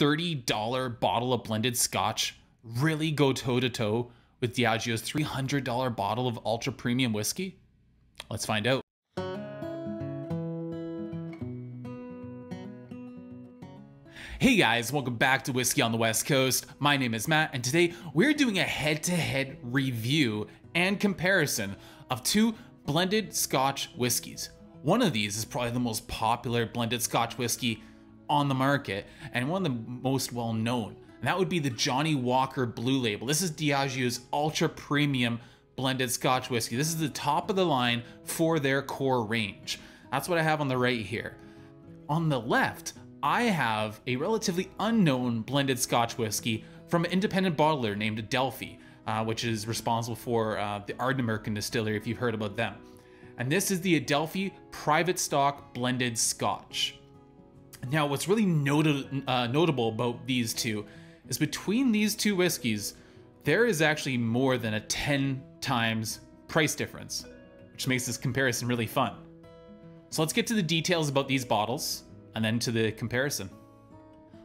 $30 bottle of blended scotch really go toe to toe with Diageo's $300 bottle of ultra premium whiskey? Let's find out. Hey guys, welcome back to Whisky on the West Coast. My name is Matt, and today we're doing a head to head review and comparison of two blended Scotch whiskies. One of these is probably the most popular blended Scotch whiskey on the market and one of the most well known. And that would be the Johnnie Walker Blue Label. This is Diageo's ultra premium blended Scotch whiskey. This is the top of the line for their core range. That's what I have on the right here. On the left, I have a relatively unknown blended Scotch whiskey from an independent bottler named Adelphi, uh, which is responsible for uh, the Ardnamurchan distillery, if you've heard about them. And this is the Adelphi Private Stock Blended Scotch. Now, what's really uh, notable about these two is between these two whiskeys, there is actually more than a 10 times price difference, which makes this comparison really fun. So let's get to the details about these bottles and then to the comparison.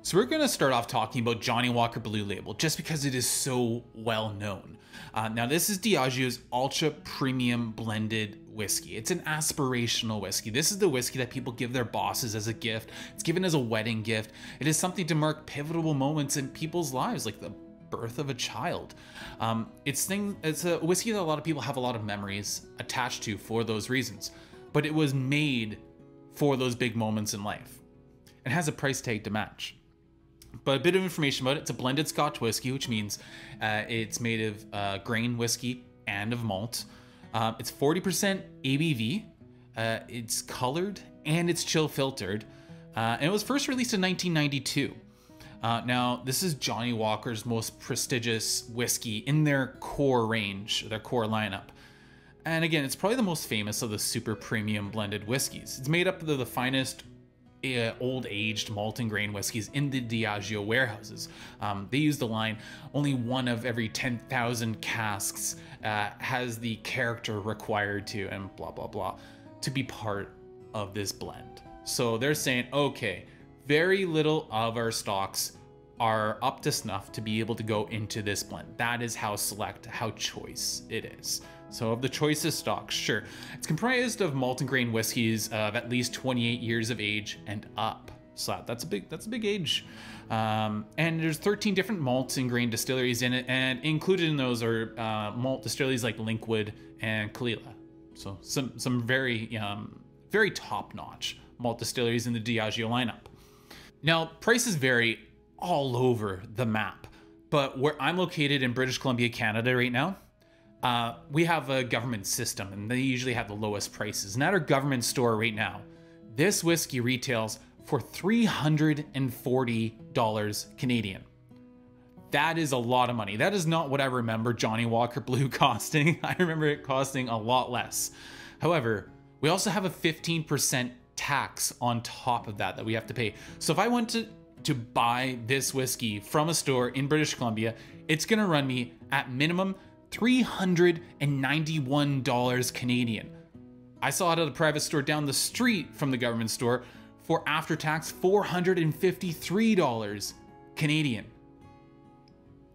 So we're going to start off talking about Johnnie Walker Blue Label just because it is so well known. Uh, now this is Diageo's ultra premium blended whiskey. It's an aspirational whiskey. This is the whiskey that people give their bosses as a gift. It's given as a wedding gift. It is something to mark pivotal moments in people's lives like the birth of a child. Um, it's thing. It's a whiskey that a lot of people have a lot of memories attached to for those reasons. But it was made for those big moments in life and has a price tag to match. But a bit of information about it. It's a blended Scotch whiskey, which means uh, it's made of uh, grain whiskey and of malt. Uh, it's 40% ABV. Uh, it's colored and it's chill filtered. Uh, and it was first released in 1992. Uh, now, this is Johnnie Walker's most prestigious whiskey in their core range, their core lineup. And again, it's probably the most famous of the super premium blended whiskeys. It's made up of the finest uh, old aged malt and grain whiskeys in the Diageo warehouses. Um, they use the line only one of every 10,000 casks uh, has the character required to, and blah, blah, blah, to be part of this blend. So they're saying, okay, very little of our stocks are up to snuff to be able to go into this blend. That is how select, how choice it is. So of the choicest stocks, sure. It's comprised of malt and grain whiskeys of at least 28 years of age and up. So that's a big that's a big age. Um, and there's 13 different malts and grain distilleries in it, and included in those are uh, malt distilleries like Linkwood and Caol Ila. So some some very um, very top notch malt distilleries in the Diageo lineup. Now prices vary all over the map, but where I'm located in British Columbia, Canada right now, uh, we have a government system and they usually have the lowest prices. And at our government store right now, this whiskey retails for $340 Canadian. That is a lot of money. That is not what I remember Johnnie Walker Blue costing. I remember it costing a lot less. However, we also have a 15% tax on top of that that we have to pay. So if I went to to buy this whiskey from a store in British Columbia, it's going to run me at minimum $391 Canadian. I saw it at a private store down the street from the government store for after tax $453 Canadian.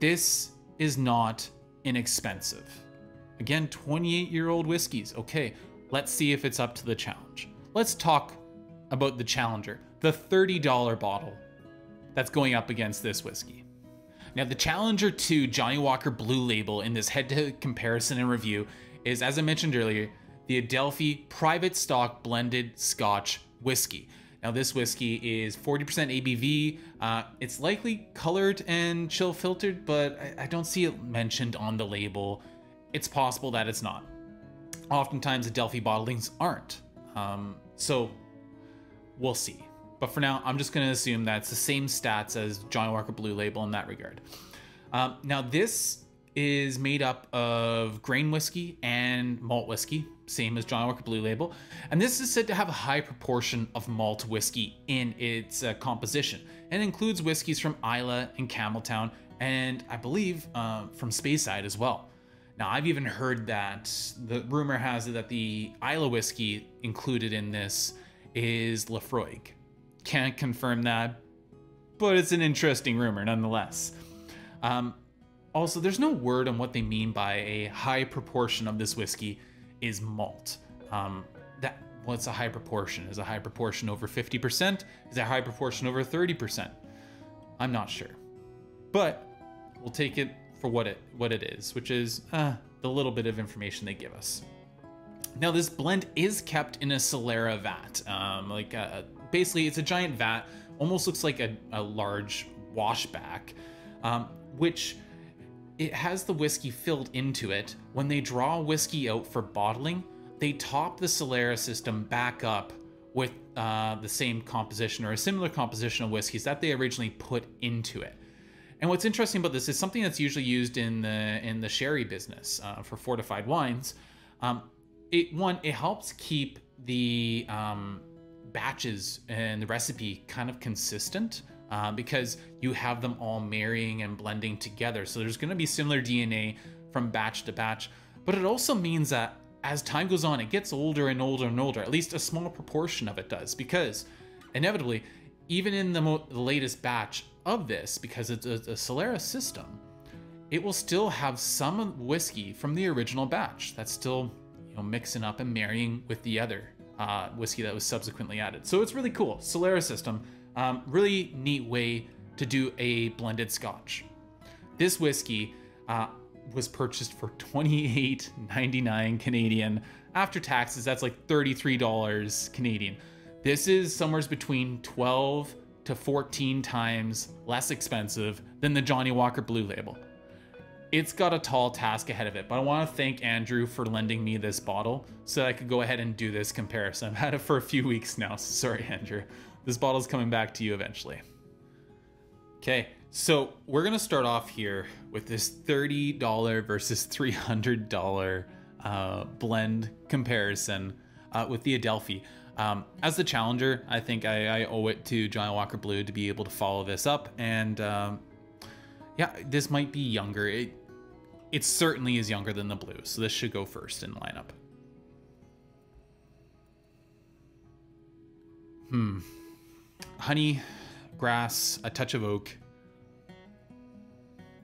This is not inexpensive. Again, 28 year old whiskeys. Okay, let's see if it's up to the challenge. Let's talk about the challenger, the $30 bottle that's going up against this whiskey. Now, the challenger to Johnnie Walker Blue Label in this head-to-head comparison and review is, as I mentioned earlier, the Adelphi Private Stock Blended Scotch Whiskey. Now, this whiskey is 40% ABV. Uh, it's likely colored and chill filtered, but I, I don't see it mentioned on the label. It's possible that it's not. Oftentimes, Adelphi bottlings aren't. Um, so, we'll see. But for now, I'm just going to assume that it's the same stats as Johnnie Walker Blue Label in that regard. Um, now, this is made up of grain whiskey and malt whiskey, same as Johnnie Walker Blue Label. And this is said to have a high proportion of malt whiskey in its uh, composition and includes whiskeys from Islay and Campbeltown, and I believe uh, from Speyside as well. Now, I've even heard that the rumor has it that the Islay whiskey included in this is Laphroaig. Can't confirm that, but it's an interesting rumor nonetheless. Um, also, there's no word on what they mean by a high proportion of this whiskey is malt. Um, that what's a high proportion? Is a high proportion over 50%? Is a high proportion over 30%? I'm not sure, but we'll take it for what it what it is, which is uh, the little bit of information they give us. Now, this blend is kept in a Solera vat. Um, like, uh, basically, it's a giant vat, almost looks like a, a large washback, um, which it has the whiskey filled into it. When they draw whiskey out for bottling, they top the Solera system back up with uh, the same composition or a similar composition of whiskeys that they originally put into it. And what's interesting about this is something that's usually used in the in the sherry business uh, for fortified wines. Um, it one it helps keep the um, batches and the recipe kind of consistent uh, because you have them all marrying and blending together. So there's going to be similar DNA from batch to batch, but it also means that as time goes on, it gets older and older and older. At least a small proportion of it does, because inevitably, even in the, the latest batch of this, because it's a, a Solera system, it will still have some whiskey from the original batch that's still you know mixing up and marrying with the other uh, whiskey that was subsequently added. So it's really cool. Solera system, um, really neat way to do a blended Scotch. This whiskey uh, was purchased for 28.99 Canadian after taxes. That's like $33 Canadian. This is somewhere between 12 to 14 times less expensive than the Johnnie Walker Blue Label. It's got a tall task ahead of it, but I want to thank Andrew for lending me this bottle so I could go ahead and do this comparison. I've had it for a few weeks now. So Sorry, Andrew. This bottle's coming back to you eventually. Okay, so we're gonna start off here with this $30 versus $300 uh, blend comparison uh, with the Adelphi. Um, as the challenger, I think I, I, owe it to Johnnie Walker Blue to be able to follow this up. And um, yeah, this might be younger. It, it certainly is younger than the blue, so this should go first in lineup. Hmm. Honey, grass, a touch of oak.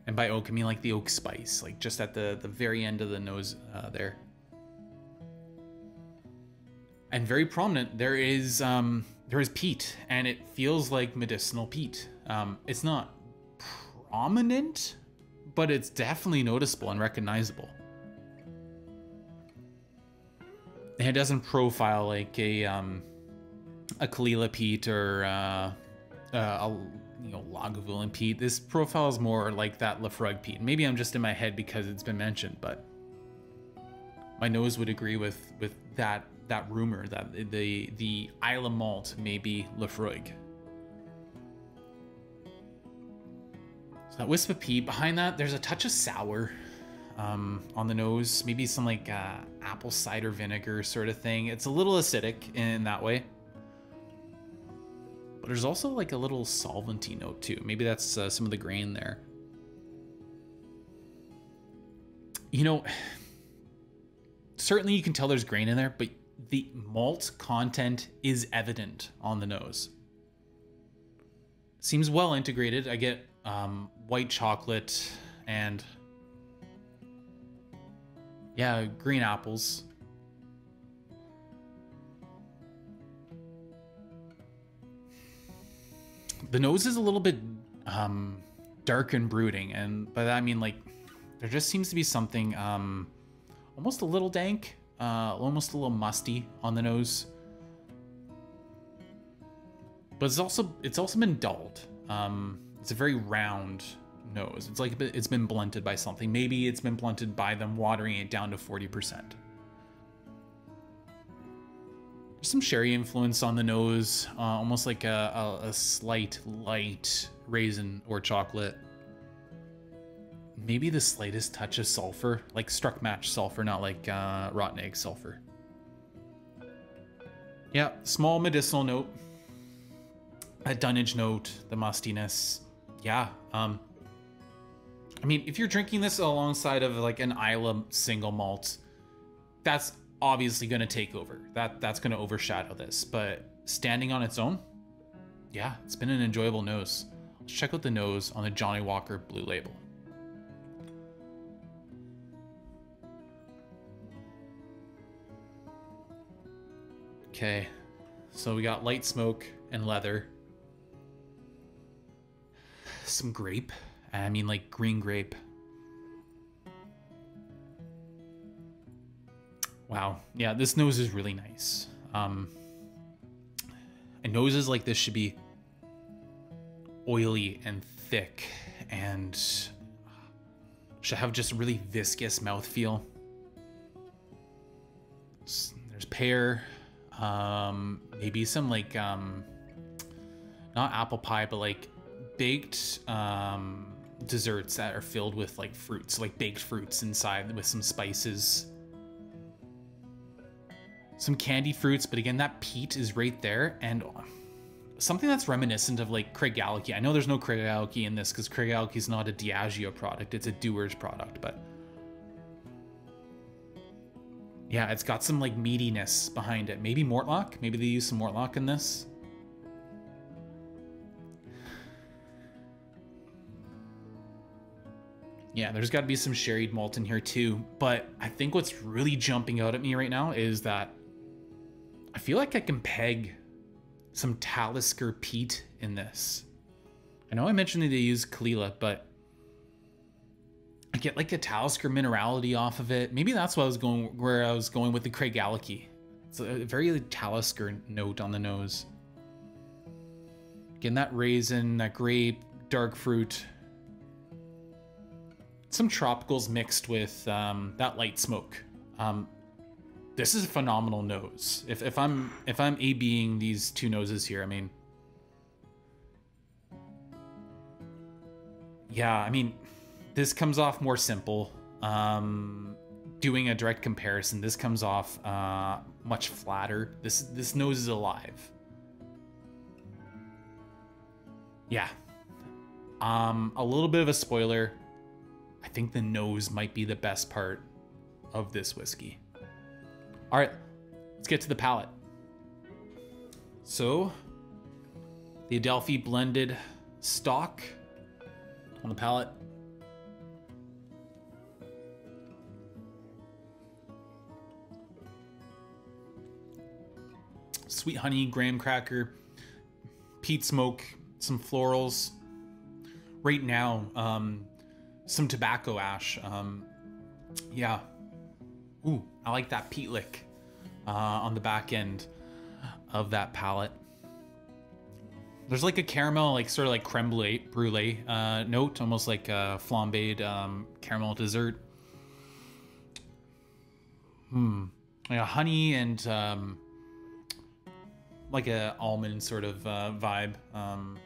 And by oak, I mean like the oak spice, like just at the, the very end of the nose uh, there. And very prominent, there is um, there is peat, and it feels like medicinal peat. Um, it's not prominent, but it's definitely noticeable and recognizable. And it doesn't profile like a um, a Ila or uh, uh, a you know Lagavulin peat. This profile is more like that Laphroaig peat. Maybe I'm just in my head because it's been mentioned, but my nose would agree with with that that rumor that the the Islay malt may be Laphroaig. So that wisp of peat. Behind that, there's a touch of sour um, on the nose. Maybe some like uh, apple cider vinegar sort of thing. It's a little acidic in that way. But there's also like a little solventy note too. Maybe that's uh, some of the grain there. You know, certainly you can tell there's grain in there, but the malt content is evident on the nose. Seems well integrated. I get um, white chocolate and yeah, green apples. The nose is a little bit um, dark and brooding, and by that I mean like there just seems to be something um, almost a little dank, uh, almost a little musty on the nose. But it's also it's also been dulled. Um, it's a very round nose. It's like it's been blunted by something. Maybe it's been blunted by them watering it down to 40%. There's some sherry influence on the nose, uh, almost like a, a, a, slight light raisin or chocolate. Maybe the slightest touch of sulfur, like struck match sulfur, not like uh, rotten egg sulfur. Yeah, small medicinal note. A dunnage note, the mustiness yeah. Um, I mean, if you're drinking this alongside of like an Islay single malt, that's obviously going to take over. That that's going to overshadow this. But standing on its own, yeah, it's been an enjoyable nose. Let's check out the nose on the Johnnie Walker Blue Label. Okay, so we got light smoke and leather. Some grape. I mean, like green grape. Wow. Yeah, this nose is really nice. Um, and noses like this should be oily and thick and should have just really viscous mouthfeel. There's pear, um, maybe some like, um, not apple pie, but like baked um, desserts that are filled with like fruits, like baked fruits inside with some spices some candy fruits, but again, that peat is right there. And something that's reminiscent of like Craigellachie. I know there's no Craigellachie in this because Craigellachie is not a Diageo product. It's a Dewar's product, but yeah, it's got some like meatiness behind it. Maybe Mortlach. Maybe they use some Mortlach in this. Yeah, there's got to be some sherried malt in here too. But I think what's really jumping out at me right now is that I feel like I can peg some Talisker peat in this. I know I mentioned that they use Caol Ila, but I get like a Talisker minerality off of it. Maybe that's what I was going where I was going with the Craig Craigellachie. It's a very Talisker note on the nose. Again, that raisin, that grape, dark fruit. Some tropicals mixed with um, that light smoke. Um, this is a phenomenal nose. If if I'm if I'm A being these two noses here, I mean Yeah, I mean this comes off more simple. Um doing a direct comparison, this comes off uh much flatter. This this nose is alive. Yeah. Um a little bit of a spoiler. I think the nose might be the best part of this whiskey. All right, let's get to the palate. So, the Adelphi blended stock on the palate. Sweet honey, graham cracker, peat smoke, some florals. Right now, um, some tobacco ash. Um, yeah, Ooh, I like that peat lick uh, on the back end of that palette. There's like a caramel, like sort of like creme brulee, brulee uh, note, almost like a flambéed um, caramel dessert. Hmm, like a honey and um, like a almond sort of uh, vibe. Um,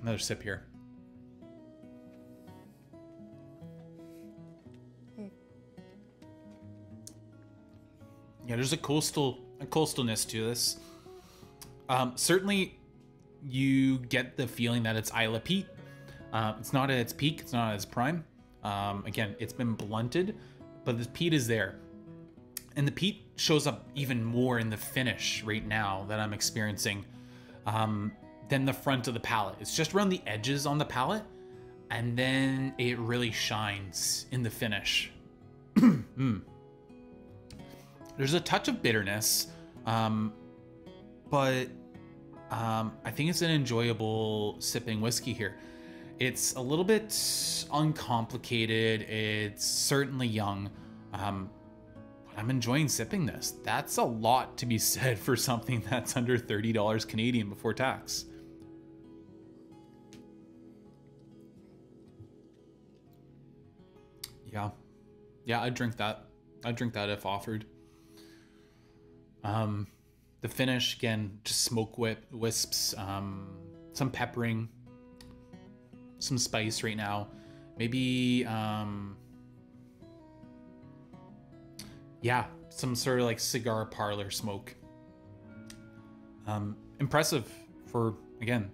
another sip here. Yeah, there's a coastal a coastalness to this. Um, certainly, you get the feeling that it's Islay peat. Uh, it's not at its peak. It's not at its prime. Um, again, it's been blunted, but the peat is there, and the peat shows up even more in the finish right now that I'm experiencing um, than the front of the palette. It's just around the edges on the palette, and then it really shines in the finish. mm. There's a touch of bitterness, um, but um, I think it's an enjoyable sipping whiskey here. It's a little bit uncomplicated. It's certainly young. Um, I'm enjoying sipping this. That's a lot to be said for something that's under $30 Canadian before tax. Yeah. Yeah, I'd drink that. I'd drink that if offered. Um, the finish again, just smoke whip wisps, um, some peppering, some spice right now. Maybe, um, yeah, some sort of like cigar parlor smoke. Um, impressive for again,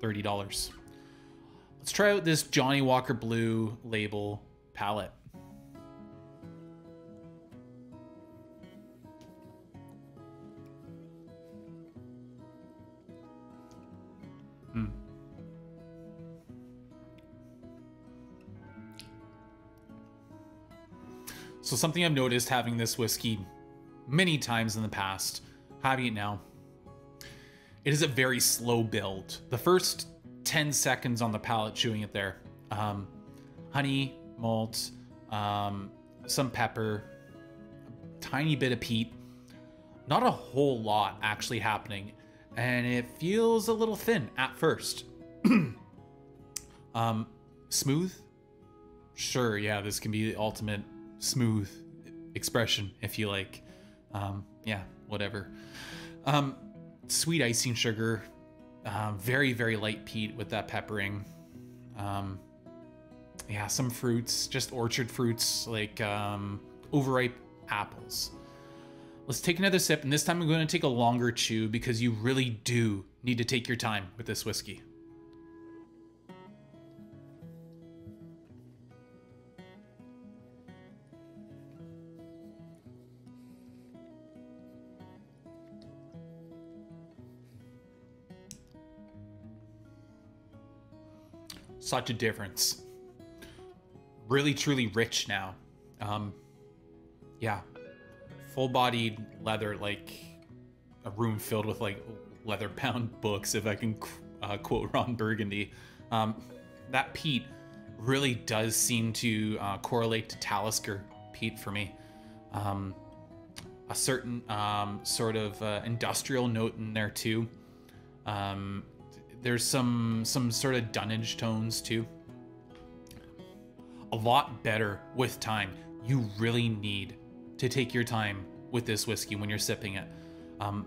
thirty dollars. Let's try out this Johnnie Walker Blue label palette. So something I've noticed having this whiskey many times in the past, having it now, it is a very slow build. The first 10 seconds on the palate chewing it there. Um, honey, malt, um, some pepper, tiny bit of peat. Not a whole lot actually happening, and it feels a little thin at first. um, smooth? Sure, yeah, this can be the ultimate smooth expression if you like. Um, yeah, whatever. Um, sweet icing sugar, um, very, very light peat with that peppering. Um, yeah, some fruits, just orchard fruits like um, overripe apples. Let's take another sip, and this time I'm going to take a longer chew because you really do need to take your time with this whiskey. Such a difference. Really, truly rich now. Um, yeah, full-bodied leather, like a room filled with like leather-bound books. If I can uh, quote Ron Burgundy, um, that peat really does seem to uh, correlate to Talisker peat for me. Um, a certain um, sort of uh, industrial note in there too. Um, there's some some sort of dunnage tones too. A lot better with time. You really need to take your time with this whiskey when you're sipping it. Um,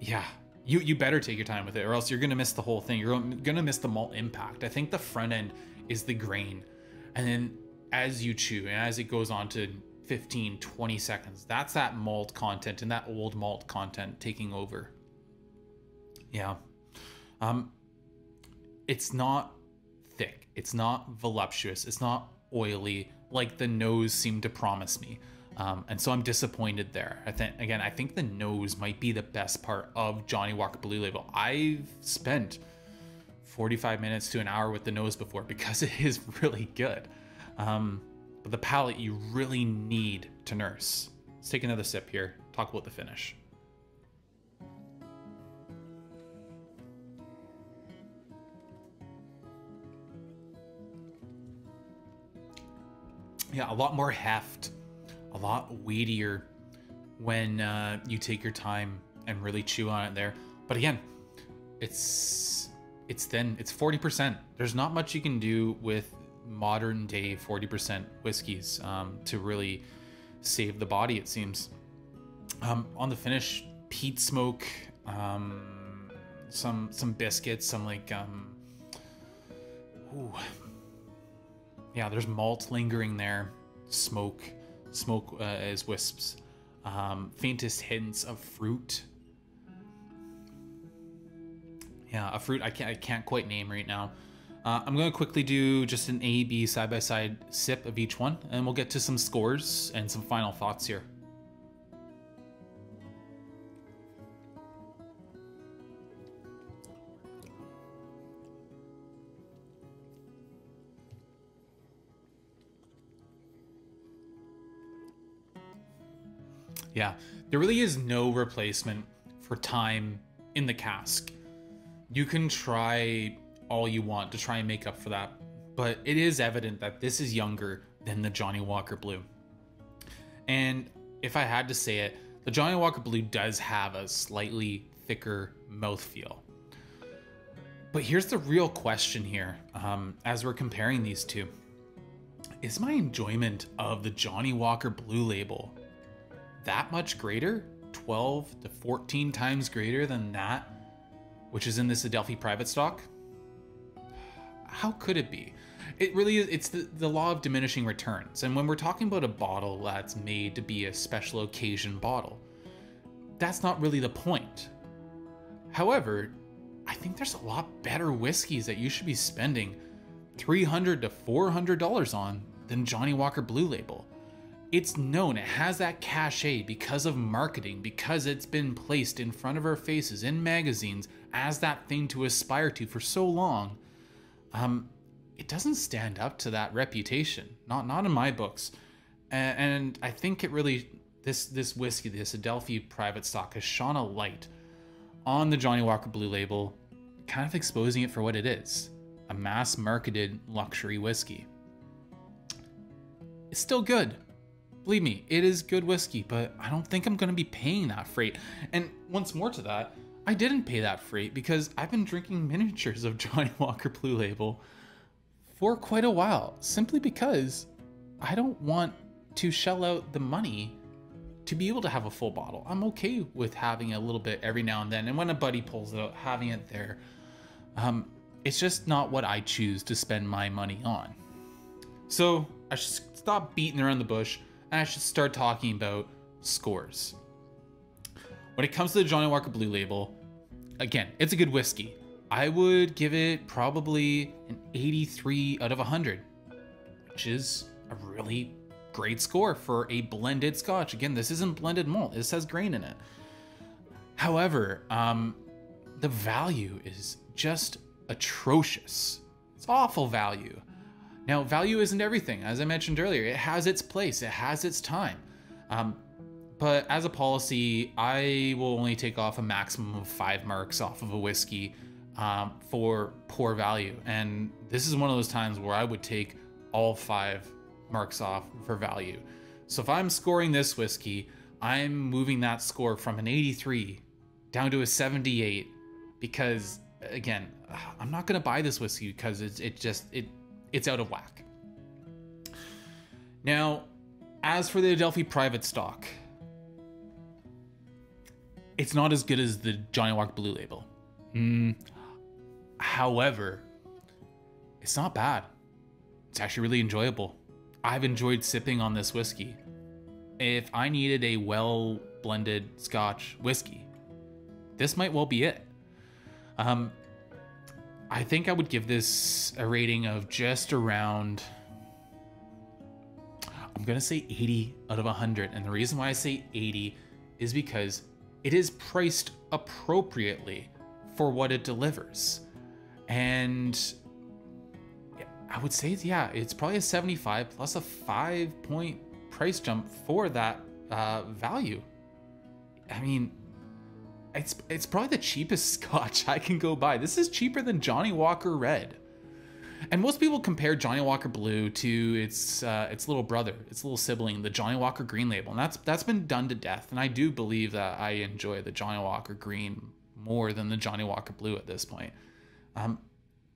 yeah, you you better take your time with it, or else you're gonna miss the whole thing. You're gonna miss the malt impact. I think the front end is the grain, and then as you chew and as it goes on to 15, 20 seconds, that's that malt content and that old malt content taking over. Yeah. Um, it's not thick. It's not voluptuous. It's not oily like the nose seemed to promise me. Um, and so I'm disappointed there. I think again, I think the nose might be the best part of Johnnie Walker Blue Label. I've spent 45 minutes to an hour with the nose before because it is really good. Um, but the palate you really need to nurse. Let's take another sip here. Talk about the finish. Yeah, a lot more heft, a lot weightier when uh, you take your time and really chew on it there. But again, it's it's thin. It's 40%. There's not much you can do with modern day 40% whiskeys um, to really save the body, it seems. Um, on the finish, peat smoke, um, some some biscuits, some like um, ooh, yeah, there's malt lingering there, smoke, smoke uh, as wisps, um, faintest hints of fruit. Yeah, a fruit I can't I can't quite name right now. Uh, I'm gonna quickly do just an A B side by side sip of each one, and we'll get to some scores and some final thoughts here. Yeah, there really is no replacement for time in the cask. You can try all you want to try and make up for that, but it is evident that this is younger than the Johnnie Walker Blue. And if I had to say it, the Johnnie Walker Blue does have a slightly thicker mouthfeel. But here's the real question here um, as we're comparing these two Is my enjoyment of the Johnnie Walker Blue label that much greater, 12 to 14 times greater than that, which is in this Adelphi private stock? How could it be? It really is, it's the, the law of diminishing returns. And when we're talking about a bottle that's made to be a special occasion bottle, that's not really the point. However, I think there's a lot better whiskeys that you should be spending 300 to $400 on than Johnnie Walker Blue Label it's known, it has that cachet because of marketing, because it's been placed in front of our faces in magazines as that thing to aspire to for so long. Um, it doesn't stand up to that reputation. Not not in my books. and, and I think it really this this whiskey, this Adelphi private stock, has shone a light on the Johnnie Walker Blue Label, kind of exposing it for what it is a mass marketed luxury whiskey. It's still good. Believe me, it is good whiskey, but I don't think I'm going to be paying that freight. And once more to that, I didn't pay that freight because I've been drinking miniatures of Johnnie Walker Blue Label for quite a while, simply because I don't want to shell out the money to be able to have a full bottle. I'm okay with having a little bit every now and then, and when a buddy pulls it out, having it there. Um, it's just not what I choose to spend my money on. So I should stop beating around the bush I should start talking about scores. When it comes to the Johnnie Walker Blue Label, again, it's a good whiskey. I would give it probably an 83 out of 100, which is a really great score for a blended scotch. Again, this isn't blended malt, this has grain in it. However, um, the value is just atrocious. It's awful value. Now, value isn't everything. As I mentioned earlier, it has its place, it has its time. Um, but as a policy, I will only take off a maximum of five marks off of a whiskey um, for poor value. And this is one of those times where I would take all five marks off for value. So if I'm scoring this whiskey, I'm moving that score from an 83 down to a 78 because again, I'm not gonna buy this whiskey because it's it just it it's out of whack. Now, as for the Adelphi private stock, it's not as good as the Johnnie Walker Blue Label. Mm. However, it's not bad. It's actually really enjoyable. I've enjoyed sipping on this whiskey. If I needed a well blended Scotch whiskey, this might well be it. Um, I think I would give this a rating of just around. I'm gonna say 80 out of 100, and the reason why I say 80 is because it is priced appropriately for what it delivers, and I would say, yeah, it's probably a 75 plus a five point price jump for that uh, value. I mean, it's it's probably the cheapest scotch I can go buy. This is cheaper than Johnnie Walker Red. And most people compare Johnnie Walker Blue to its uh, its little brother, its little sibling, the Johnnie Walker Green label, and that's that's been done to death. And I do believe that I enjoy the Johnnie Walker Green more than the Johnnie Walker Blue at this point. Um,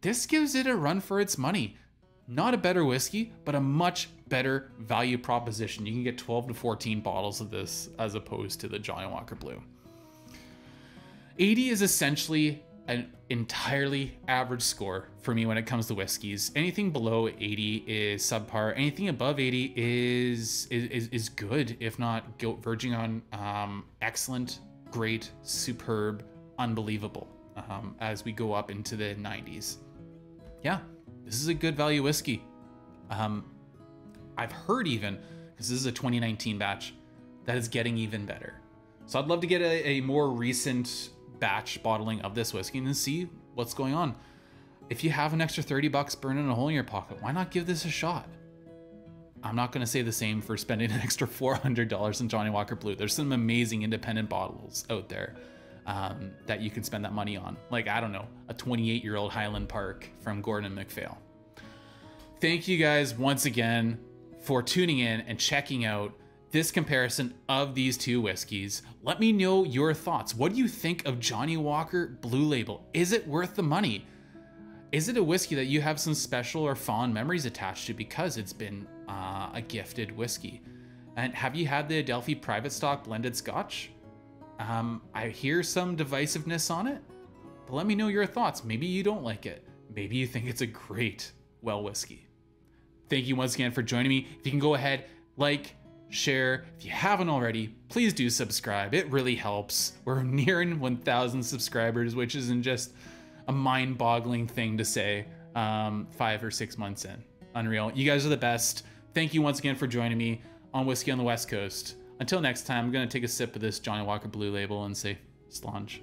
this gives it a run for its money. Not a better whiskey, but a much better value proposition. You can get 12 to 14 bottles of this as opposed to the Johnnie Walker Blue. 80 is essentially an entirely average score for me when it comes to whiskeys. Anything below 80 is subpar. Anything above 80 is is, is good, if not verging on um, excellent, great, superb, unbelievable um, as we go up into the 90s. Yeah, this is a good value whiskey. Um, I've heard even, because this is a 2019 batch, that is getting even better. So I'd love to get a, a more recent batch bottling of this whiskey and see what's going on. If you have an extra 30 bucks burning a hole in your pocket, why not give this a shot? I'm not going to say the same for spending an extra $400 in Johnnie Walker Blue. There's some amazing independent bottles out there um, that you can spend that money on. Like, I don't know, a 28 year old Highland Park from Gordon MacPhail. Thank you guys once again for tuning in and checking out this comparison of these two whiskeys. Let me know your thoughts. What do you think of Johnnie Walker Blue Label? Is it worth the money? Is it a whiskey that you have some special or fond memories attached to because it's been uh, a gifted whiskey? And have you had the Adelphi Private Stock Blended Scotch? Um, I hear some divisiveness on it, but let me know your thoughts. Maybe you don't like it. Maybe you think it's a great well whiskey. Thank you once again for joining me. If you can go ahead, like, share. If you haven't already, please do subscribe. It really helps. We're nearing 1,000 subscribers, which isn't just a mind boggling thing to say um, five or six months in. Unreal. You guys are the best. Thank you once again for joining me on Whisky on the West Coast. Until next time, I'm going to take a sip of this Johnnie Walker Blue label and say, Slange.